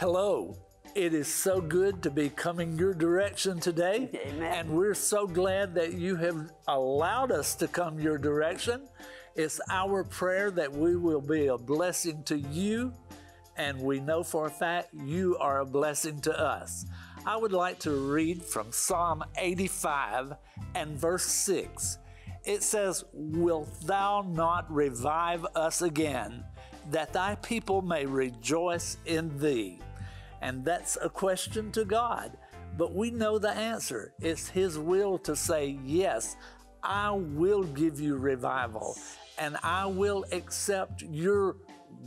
Hello. It is so good to be coming your direction today. Amen. And we're so glad that you have allowed us to come your direction. It's our prayer that we will be a blessing to you, and we know for a fact you are a blessing to us. I would like to read from Psalm 85 and verse 6. It says, Wilt thou not revive us again, that thy people may rejoice in thee? And that's a question to God. But we know the answer. It's His will to say, Yes, I will give you revival, and I will accept your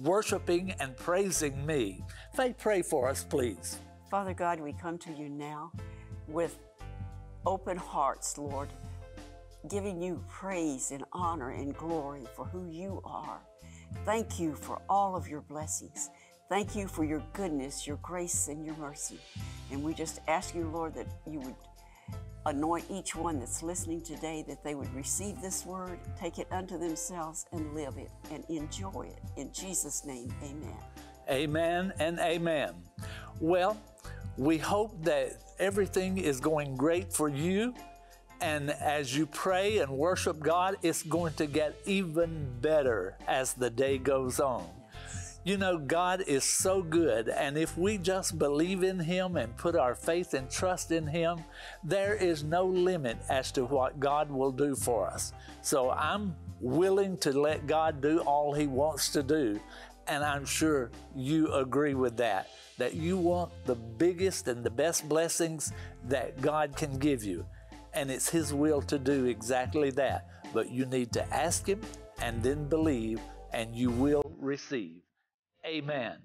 worshiping and praising me. Faye, pray for us, please. Father God, we come to you now with open hearts, Lord, giving you praise and honor and glory for who you are. Thank you for all of your blessings. Thank you for your goodness, your grace, and your mercy. And we just ask you, Lord, that you would anoint each one that's listening today, that they would receive this word, take it unto themselves, and live it and enjoy it. In Jesus' name, amen. Amen and amen. Well, we hope that everything is going great for you. And as you pray and worship God, it's going to get even better as the day goes on. You know, God is so good, and if we just believe in Him and put our faith and trust in Him, there is no limit as to what God will do for us. So I'm willing to let God do all He wants to do, and I'm sure you agree with that. That you want the biggest and the best blessings that God can give you. And it's His will to do exactly that. But you need to ask Him and then believe, and you will receive. Amen.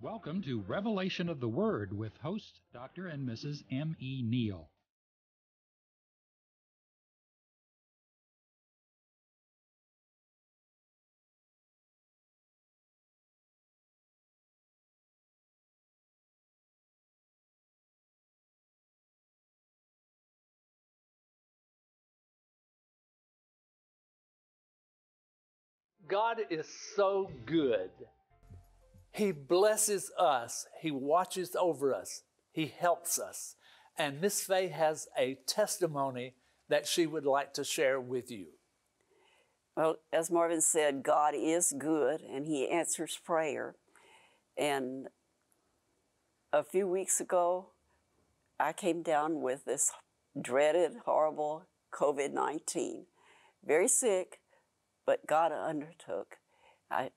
Welcome to Revelation of the Word with host Dr. and Mrs. M. E. Neal. God is so good. He blesses us, He watches over us, He helps us. And Miss Faye has a testimony that she would like to share with you. Well, as Marvin said, God is good and He answers prayer. And a few weeks ago, I came down with this dreaded, horrible COVID 19. Very sick, but God undertook. I,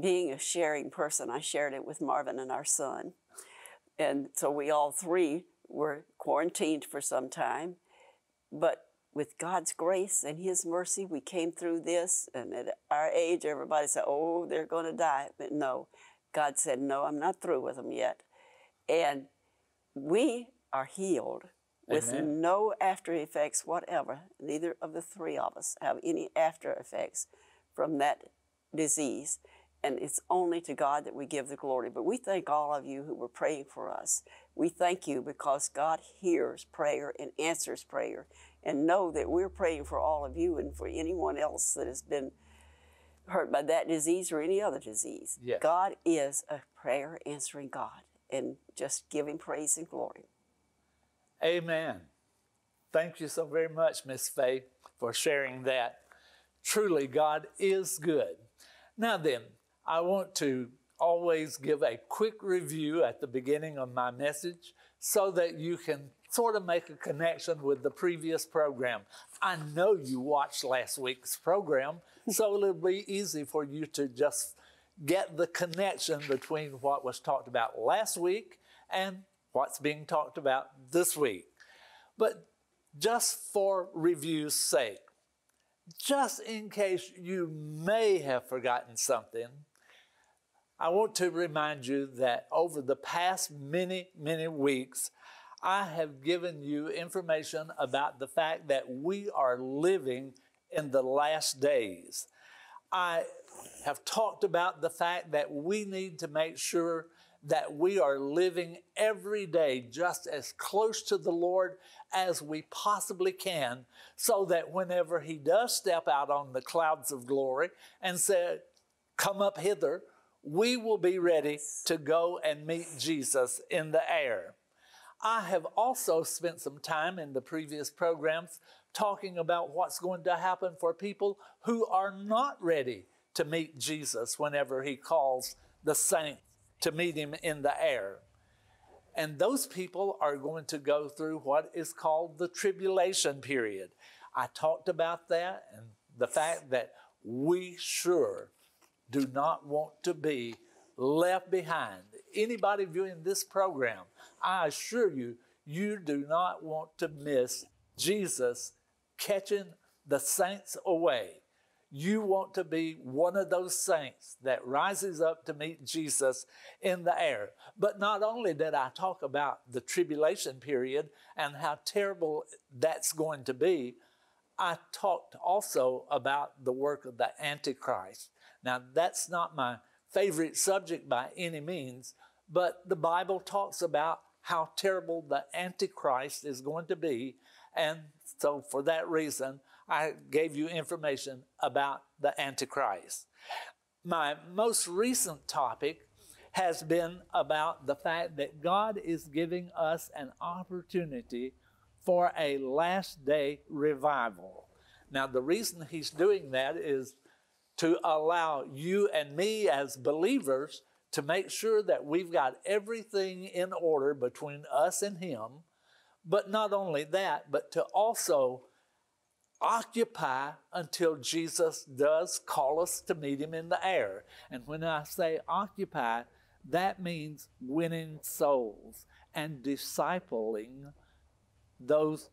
being a sharing person, I shared it with Marvin and our son. And so we all three were quarantined for some time. But with God's grace and His mercy, we came through this. And at our age, everybody said, oh, they're going to die. But no, God said, no, I'm not through with them yet. And we are healed with Amen. no after effects whatever. Neither of the three of us have any after effects from that disease. And it's only to God that we give the glory. But we thank all of you who were praying for us. We thank you because God hears prayer and answers prayer. And know that we're praying for all of you and for anyone else that has been hurt by that disease or any other disease. Yes. God is a prayer answering God. And just give Him praise and glory. Amen. Thank you so very much, Miss Faye, for sharing that. Truly, God is good. Now then, I want to always give a quick review at the beginning of my message so that you can sort of make a connection with the previous program. I know you watched last week's program, so it'll be easy for you to just get the connection between what was talked about last week and what's being talked about this week. But just for review's sake, just in case you may have forgotten something, I want to remind you that over the past many, many weeks, I have given you information about the fact that we are living in the last days. I have talked about the fact that we need to make sure that we are living every day just as close to the Lord as we possibly can, so that whenever He does step out on the clouds of glory and say, Come up hither, we will be ready to go and meet Jesus in the air. I have also spent some time in the previous programs talking about what's going to happen for people who are not ready to meet Jesus whenever he calls the saints to meet him in the air. And those people are going to go through what is called the tribulation period. I talked about that and the fact that we sure do not want to be left behind. Anybody viewing this program, I assure you, you do not want to miss Jesus catching the saints away. You want to be one of those saints that rises up to meet Jesus in the air. But not only did I talk about the tribulation period and how terrible that's going to be, I talked also about the work of the Antichrist. Now, that's not my favorite subject by any means, but the Bible talks about how terrible the Antichrist is going to be. And so, for that reason, I gave you information about the Antichrist. My most recent topic has been about the fact that God is giving us an opportunity for a last day revival. Now, the reason He's doing that is to allow you and me as believers to make sure that we've got everything in order between us and Him. But not only that, but to also occupy until Jesus does call us to meet him in the air. And when I say occupy, that means winning souls and discipling those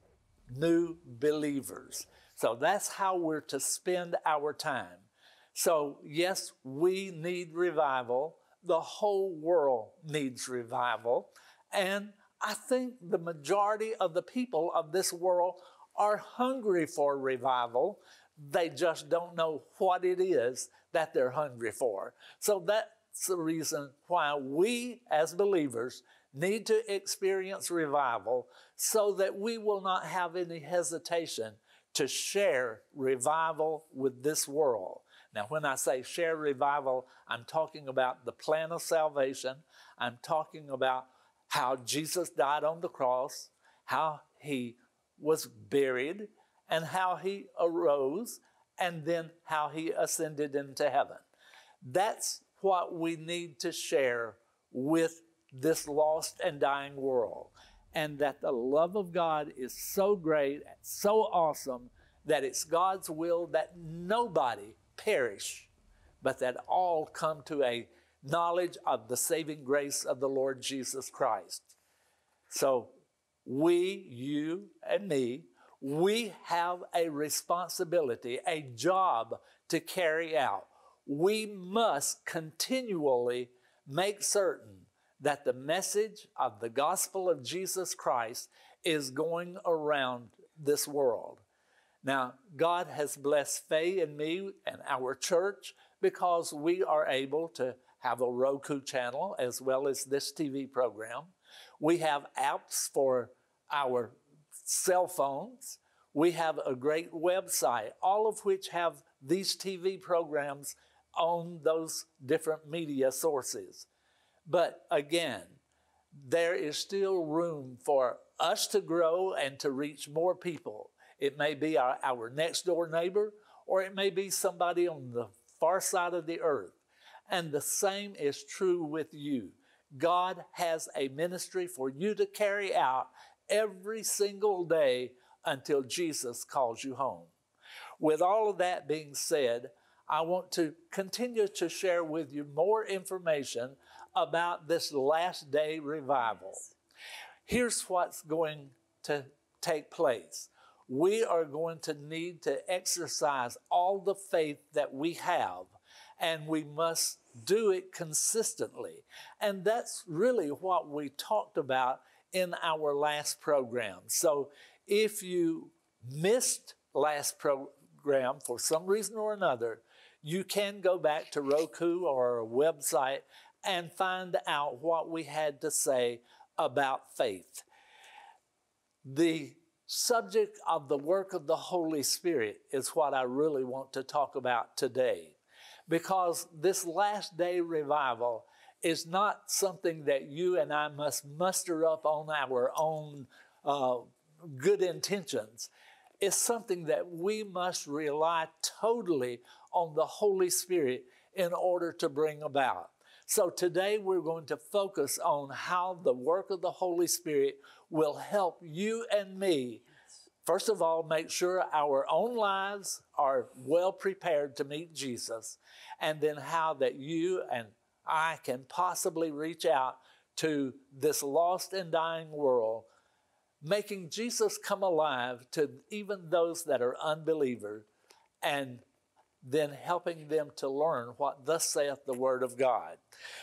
new believers. So that's how we're to spend our time. So, yes, we need revival. The whole world needs revival. And I think the majority of the people of this world are hungry for revival. They just don't know what it is that they're hungry for. So that's the reason why we as believers need to experience revival so that we will not have any hesitation to share revival with this world. Now, when I say share revival, I'm talking about the plan of salvation. I'm talking about how Jesus died on the cross, how he was buried, and how he arose, and then how he ascended into heaven. That's what we need to share with this lost and dying world. And that the love of God is so great, so awesome, that it's God's will that nobody perish, but that all come to a knowledge of the saving grace of the Lord Jesus Christ. So we, you, and me, we have a responsibility, a job to carry out. We must continually make certain that the message of the gospel of Jesus Christ is going around this world. Now, God has blessed Faye and me and our church because we are able to have a Roku channel as well as this TV program. We have apps for our cell phones. We have a great website, all of which have these TV programs on those different media sources. But again, there is still room for us to grow and to reach more people. It may be our, our next door neighbor, or it may be somebody on the far side of the earth. And the same is true with you. God has a ministry for you to carry out every single day until Jesus calls you home. With all of that being said, I want to continue to share with you more information about this last day revival. Here's what's going to take place. We are going to need to exercise all the faith that we have, and we must do it consistently. And that's really what we talked about in our last program. So if you missed last program for some reason or another, you can go back to Roku or a website and find out what we had to say about faith. The subject of the work of the Holy Spirit is what I really want to talk about today because this last day revival is not something that you and I must muster up on our own uh, good intentions. It's something that we must rely totally on the Holy Spirit in order to bring about. So today we're going to focus on how the work of the Holy Spirit will help you and me. First of all, make sure our own lives are well prepared to meet Jesus, and then how that you and I can possibly reach out to this lost and dying world, making Jesus come alive to even those that are unbelievers, and then helping them to learn what thus saith the Word of God.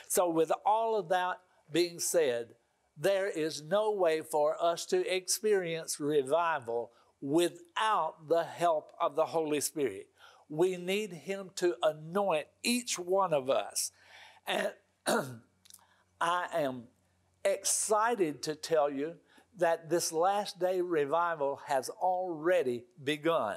So, with all of that being said, there is no way for us to experience revival without the help of the Holy Spirit. We need Him to anoint each one of us. And I am excited to tell you that this last day revival has already begun.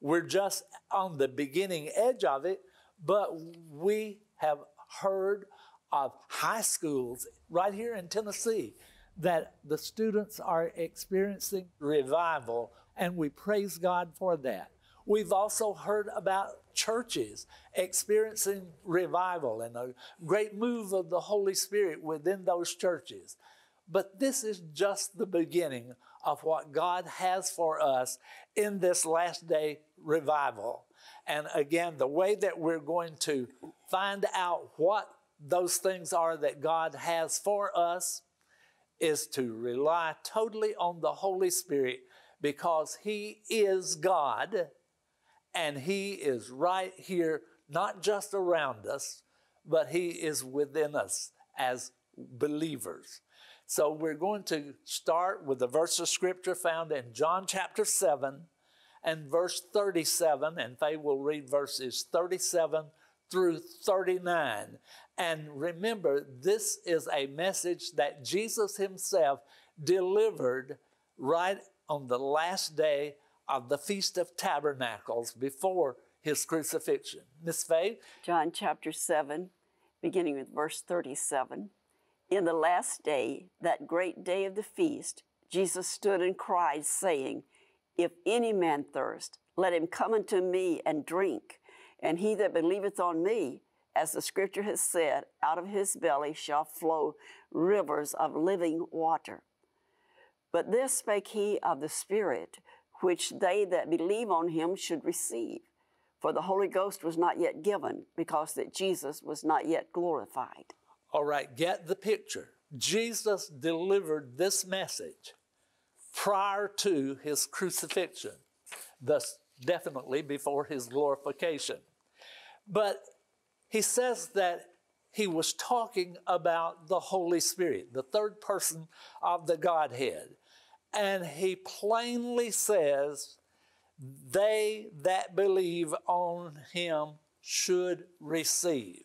We're just on the beginning edge of it, but we have heard of high schools right here in Tennessee that the students are experiencing revival, and we praise God for that. We've also heard about churches experiencing revival and a great move of the Holy Spirit within those churches. But this is just the beginning of what God has for us in this last day revival. And again, the way that we're going to find out what those things are that God has for us is to rely totally on the Holy Spirit because He is God and He is right here, not just around us, but He is within us as believers. So we're going to start with the verse of scripture found in John chapter 7 and verse 37, and Faye will read verses 37 through 39. And remember, this is a message that Jesus Himself delivered right on the last day of the Feast of Tabernacles before His crucifixion. Miss Faith? John chapter 7, beginning with verse 37. In the last day, that great day of the feast, Jesus stood and cried, saying, If any man thirst, let him come unto me and drink. And he that believeth on me, as the scripture has said, out of his belly shall flow rivers of living water. But this spake he of the Spirit, which they that believe on him should receive. For the Holy Ghost was not yet given, because that Jesus was not yet glorified. All right, get the picture. Jesus delivered this message prior to his crucifixion, thus, definitely before his glorification. But he says that he was talking about the Holy Spirit, the third person of the Godhead. And he plainly says, they that believe on him should receive.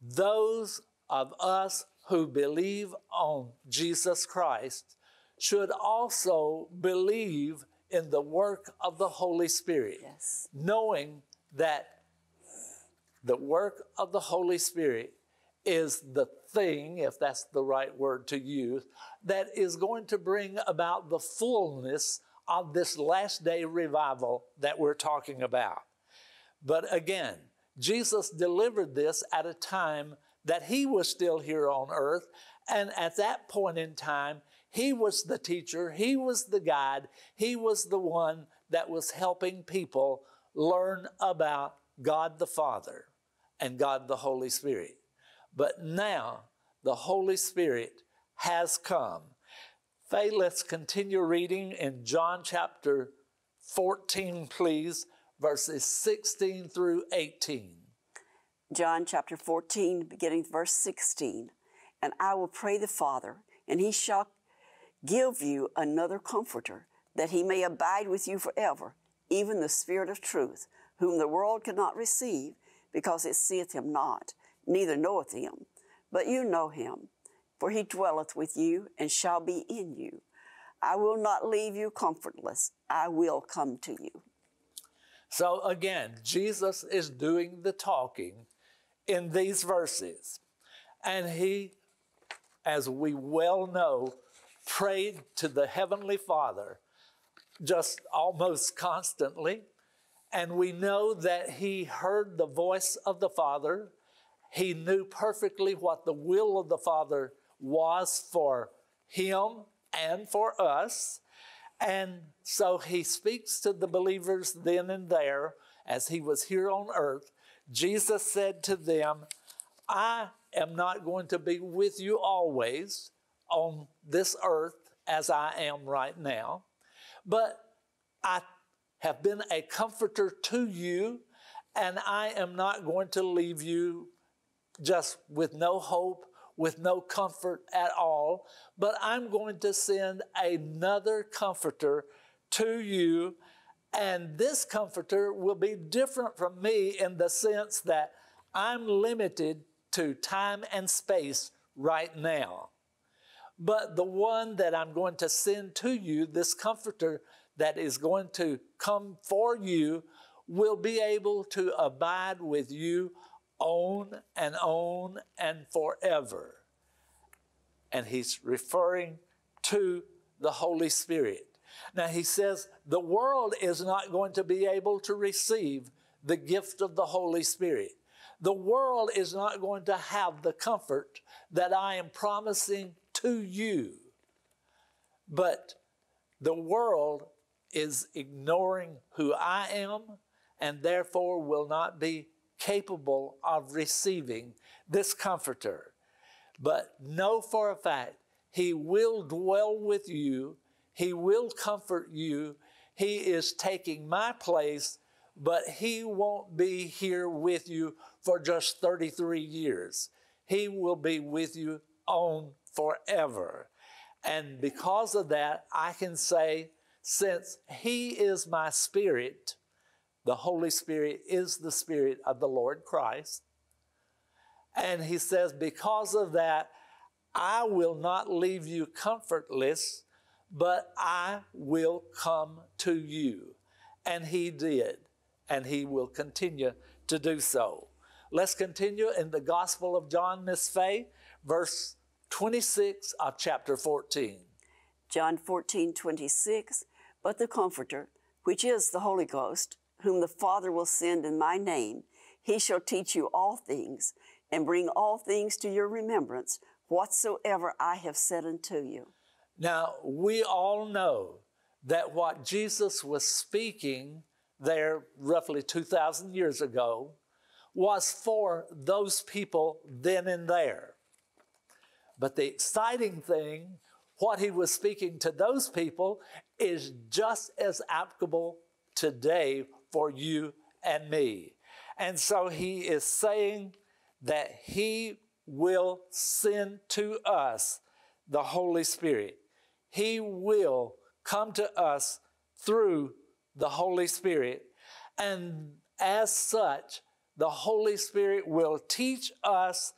Those of us who believe on Jesus Christ should also believe in the work of the Holy Spirit, yes. knowing that the work of the Holy Spirit is the thing, if that's the right word to use, that is going to bring about the fullness of this last day revival that we're talking about. But again, Jesus delivered this at a time that he was still here on earth. And at that point in time, he was the teacher, he was the guide, he was the one that was helping people learn about God the Father and God the Holy Spirit. But now the Holy Spirit has come. Faye, let's continue reading in John chapter 14, please, verses 16 through 18. John chapter 14, beginning verse 16. And I will pray the Father, and he shall give you another comforter, that he may abide with you forever, even the Spirit of truth, whom the world cannot receive, because it seeth him not, neither knoweth him. But you know him, for he dwelleth with you, and shall be in you. I will not leave you comfortless, I will come to you. So again, Jesus is doing the talking in these verses. And he, as we well know, prayed to the Heavenly Father just almost constantly. And we know that he heard the voice of the Father. He knew perfectly what the will of the Father was for him and for us. And so he speaks to the believers then and there as he was here on earth. Jesus said to them, I am not going to be with you always on this earth as I am right now, but I have been a comforter to you, and I am not going to leave you just with no hope, with no comfort at all, but I'm going to send another comforter to you. And this comforter will be different from me in the sense that I'm limited to time and space right now. But the one that I'm going to send to you, this comforter that is going to come for you, will be able to abide with you on and on and forever. And he's referring to the Holy Spirit. Now he says the world is not going to be able to receive the gift of the Holy Spirit. The world is not going to have the comfort that I am promising to you. But the world is ignoring who I am and therefore will not be capable of receiving this comforter. But know for a fact, He will dwell with you, He will comfort you. He is taking my place, but He won't be here with you for just 33 years. He will be with you on forever. And because of that, I can say, since He is my spirit, the Holy Spirit is the Spirit of the Lord Christ. And he says, Because of that, I will not leave you comfortless, but I will come to you. And he did, and he will continue to do so. Let's continue in the Gospel of John, Miss Faye, verse 26 of chapter 14. John 14, 26. But the Comforter, which is the Holy Ghost, whom the Father will send in my name, he shall teach you all things and bring all things to your remembrance whatsoever I have said unto you. Now, we all know that what Jesus was speaking there roughly 2,000 years ago was for those people then and there. But the exciting thing, what he was speaking to those people, is just as applicable today for you and me. And so he is saying that he will send to us the Holy Spirit. He will come to us through the Holy Spirit. And as such, the Holy Spirit will teach us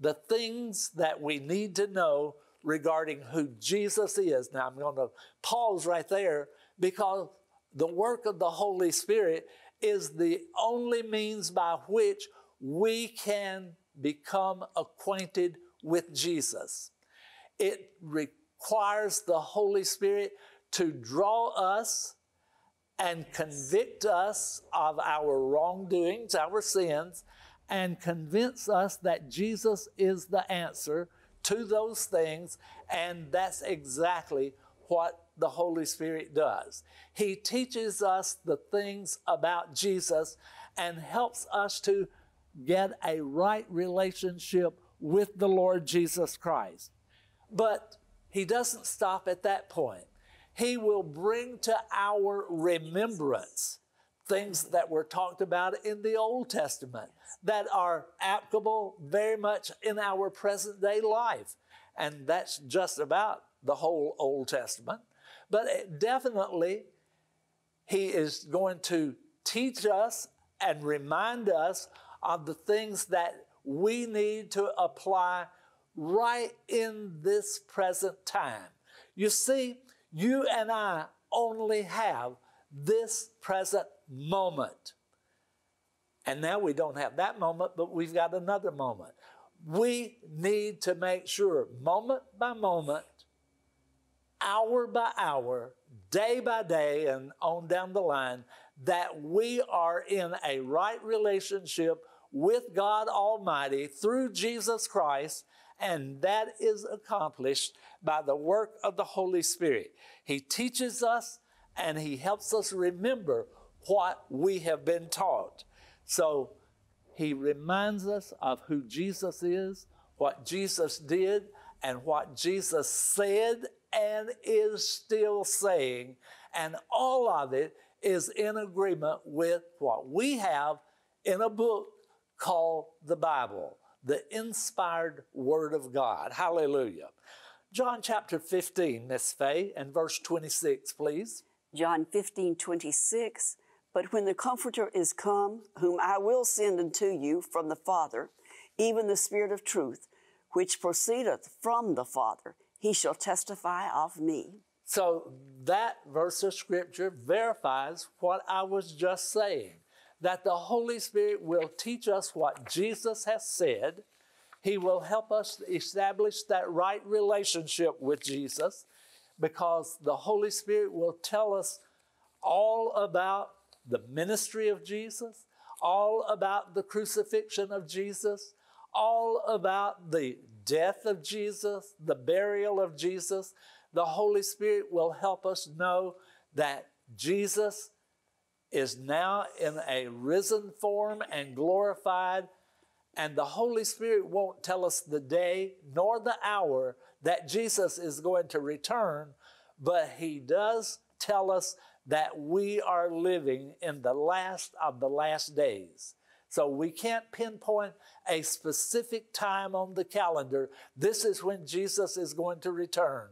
the things that we need to know regarding who Jesus is. Now, I'm going to pause right there because the work of the Holy Spirit is the only means by which we can become acquainted with Jesus. It requires the Holy Spirit to draw us and convict us of our wrongdoings, our sins, and convince us that Jesus is the answer to those things, and that's exactly what the Holy Spirit does. He teaches us the things about Jesus and helps us to get a right relationship with the Lord Jesus Christ. But He doesn't stop at that point. He will bring to our remembrance things that were talked about in the Old Testament that are applicable very much in our present day life. And that's just about the whole Old Testament. But definitely, He is going to teach us and remind us of the things that we need to apply right in this present time. You see, you and I only have this present moment. And now we don't have that moment, but we've got another moment. We need to make sure, moment by moment, hour by hour, day by day, and on down the line, that we are in a right relationship with God Almighty through Jesus Christ, and that is accomplished by the work of the Holy Spirit. He teaches us and He helps us remember what we have been taught. So He reminds us of who Jesus is, what Jesus did, and what Jesus said and is still saying. And all of it is in agreement with what we have in a book called the Bible, the inspired Word of God. Hallelujah. John chapter 15, Miss Faye, and verse 26, please. John 15, 26. But when the Comforter is come, whom I will send unto you from the Father, even the Spirit of truth, which proceedeth from the Father, he shall testify of me. So that verse of scripture verifies what I was just saying that the Holy Spirit will teach us what Jesus has said. He will help us establish that right relationship with Jesus because the Holy Spirit will tell us all about the ministry of Jesus, all about the crucifixion of Jesus, all about the death of Jesus, the burial of Jesus. The Holy Spirit will help us know that Jesus is now in a risen form and glorified. And the Holy Spirit won't tell us the day nor the hour that Jesus is going to return, but He does tell us that we are living in the last of the last days. So we can't pinpoint a specific time on the calendar. This is when Jesus is going to return.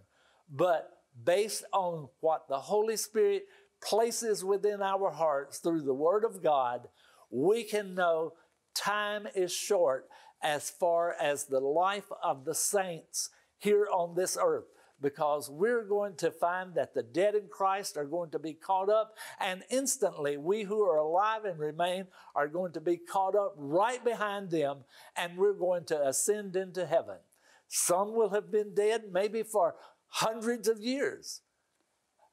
But based on what the Holy Spirit places within our hearts through the Word of God, we can know time is short as far as the life of the saints here on this earth because we're going to find that the dead in Christ are going to be caught up, and instantly we who are alive and remain are going to be caught up right behind them, and we're going to ascend into heaven. Some will have been dead maybe for hundreds of years.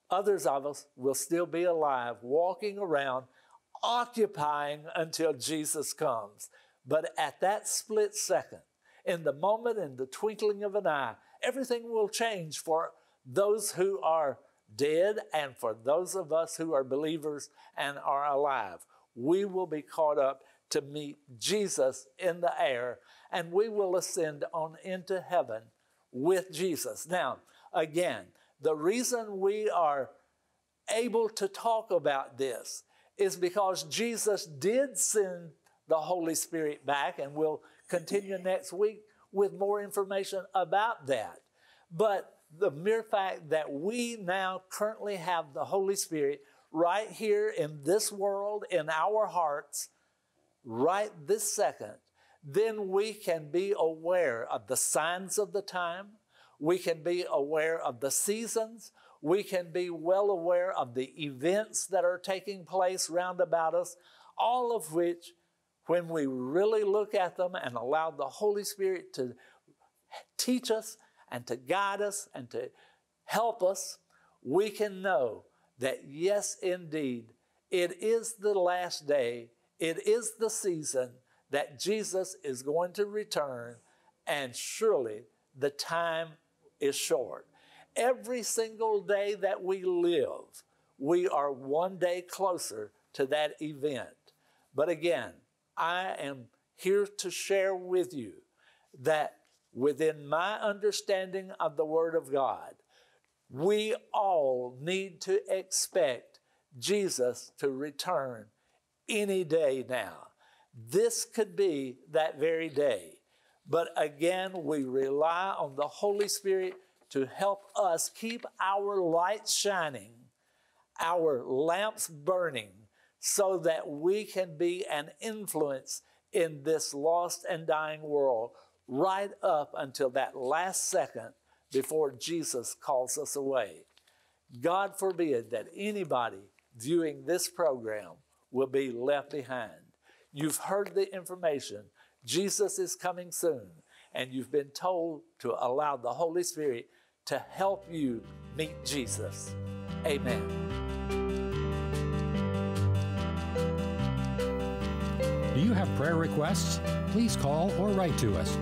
Others of us will still be alive, walking around, occupying until Jesus comes. But at that split second, in the moment, in the twinkling of an eye, everything will change for those who are dead and for those of us who are believers and are alive. We will be caught up to meet Jesus in the air and we will ascend on into heaven with Jesus. Now, again, the reason we are able to talk about this is because Jesus did send the Holy Spirit back, and we'll continue next week with more information about that. But the mere fact that we now currently have the Holy Spirit right here in this world, in our hearts, right this second, then we can be aware of the signs of the time. We can be aware of the seasons. We can be well aware of the events that are taking place round about us, all of which when we really look at them and allow the Holy Spirit to teach us and to guide us and to help us, we can know that yes, indeed, it is the last day, it is the season that Jesus is going to return, and surely the time is short. Every single day that we live, we are one day closer to that event. But again, I am here to share with you that within my understanding of the Word of God, we all need to expect Jesus to return any day now. This could be that very day. But again, we rely on the Holy Spirit to help us keep our lights shining, our lamps burning, so that we can be an influence in this lost and dying world right up until that last second before Jesus calls us away. God forbid that anybody viewing this program will be left behind. You've heard the information. Jesus is coming soon, and you've been told to allow the Holy Spirit to help you meet Jesus. Amen. Do you have prayer requests? Please call or write to us.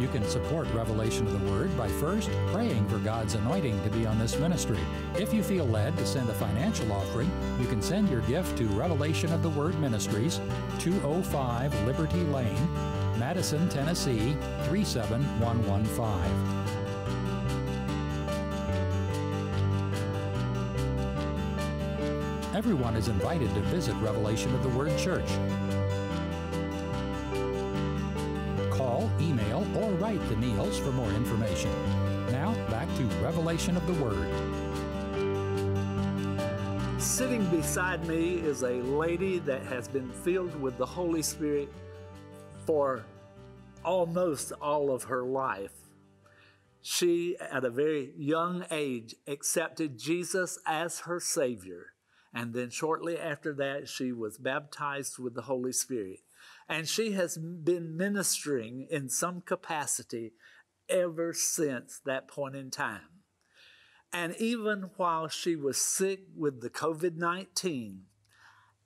You can support Revelation of the Word by first praying for God's anointing to be on this ministry. If you feel led to send a financial offering, you can send your gift to Revelation of the Word Ministries, 205 Liberty Lane, Madison, Tennessee 37115. Everyone is invited to visit Revelation of the Word Church. Call, email, or write the Neals for more information. Now, back to Revelation of the Word. Sitting beside me is a lady that has been filled with the Holy Spirit for almost all of her life. She, at a very young age, accepted Jesus as her Savior. And then shortly after that, she was baptized with the Holy Spirit. And she has been ministering in some capacity ever since that point in time. And even while she was sick with the COVID 19,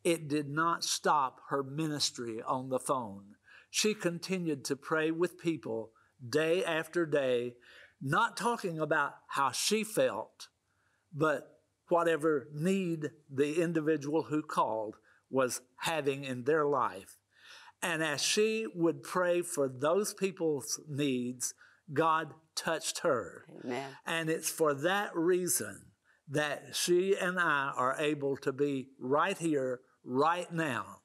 it did not stop her ministry on the phone. She continued to pray with people day after day, not talking about how she felt, but whatever need the individual who called was having in their life. And as she would pray for those people's needs, God touched her. Amen. And it's for that reason that she and I are able to be right here, right now.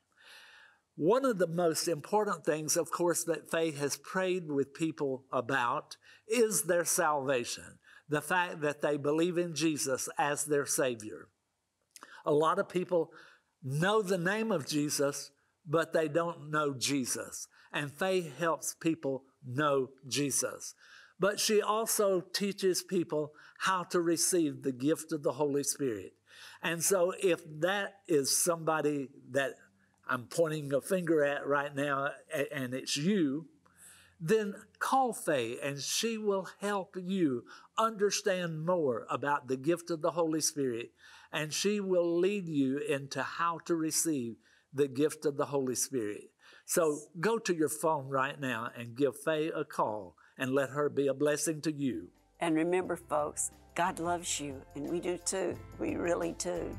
One of the most important things, of course, that Faith has prayed with people about is their salvation the fact that they believe in Jesus as their Savior. A lot of people know the name of Jesus, but they don't know Jesus. And faith helps people know Jesus. But she also teaches people how to receive the gift of the Holy Spirit. And so, if that is somebody that I'm pointing a finger at right now, and it's you, then call Faye and she will help you understand more about the gift of the Holy Spirit and she will lead you into how to receive the gift of the Holy Spirit. So go to your phone right now and give Faye a call and let her be a blessing to you. And remember, folks, God loves you, and we do too. We really do.